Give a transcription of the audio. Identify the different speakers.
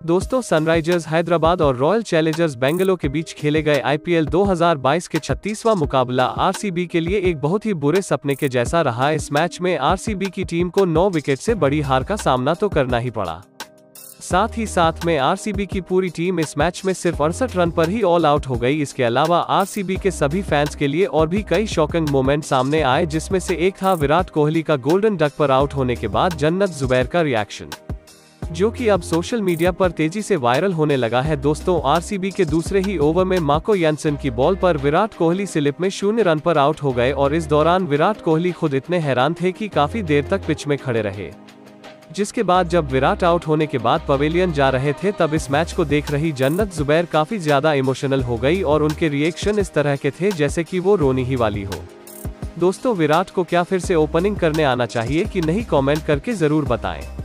Speaker 1: दोस्तों, सनराइजर्स हैदराबाद और royal Challengers bungalow के बीच खेले गए आईपीएल 2022 के 36वां मुकाबला आरसीबी के लिए एक बहुत ही बुरे सपने के जैसा रहा। इस मैच में आरसीबी की टीम को 9 विकेट से बड़ी हार का सामना तो करना ही पड़ा। साथ ही साथ में आरसीबी की पूरी टीम इस मैच में सिर्फ़ अड़सठ रन पर ही ऑल आउट हो गई। इसके अलावा आरसीबी के सभी फैंस के लिए और भी कई शॉकिंग मोमेंट सामने आए, जिसमें से एक था विराट कोहली का गोल्डन डक पर आउट होने के बाद जन्नत जुबैर का रिएक्शन जो कि अब सोशल मीडिया पर तेज़ी से वायरल होने लगा है। दोस्तों, आरसीबी के दूसरे ही ओवर में माको यानसन की बॉल पर विराट कोहली स्लिप में शून्य रन पर आउट हो गए और इस दौरान विराट कोहली खुद इतने हैरान थे कि काफ़ी देर तक पिच में खड़े रहे। जिसके बाद जब विराट आउट होने के बाद पवेलियन जा रहे थे, तब इस मैच को देख रही जन्नत जुबैर काफ़ी ज़्यादा इमोशनल हो गई और उनके रिएक्शन इस तरह के थे जैसे कि वो रोनी ही वाली हो। दोस्तों, विराट को क्या फिर से ओपनिंग करने आना चाहिए कि नहीं, कमेंट करके ज़रूर बताएँ।